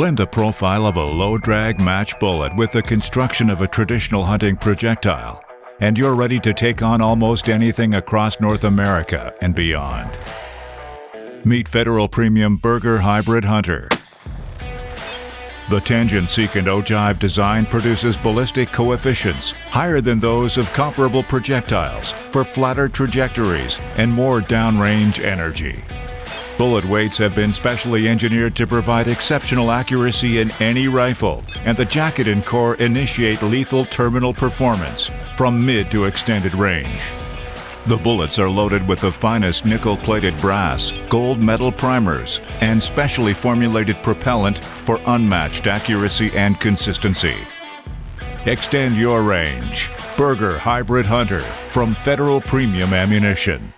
Blend the profile of a low drag match bullet with the construction of a traditional hunting projectile, and you're ready to take on almost anything across North America and beyond. Meet Federal Premium Berger Hybrid Hunter. The Tangent Secant Ogive design produces ballistic coefficients higher than those of comparable projectiles for flatter trajectories and more downrange energy. Bullet weights have been specially engineered to provide exceptional accuracy in any rifle, and the jacket and core initiate lethal terminal performance from mid to extended range. The bullets are loaded with the finest nickel-plated brass, Gold Medal primers, and specially formulated propellant for unmatched accuracy and consistency. Extend your range. Berger Hybrid Hunter from Federal Premium Ammunition.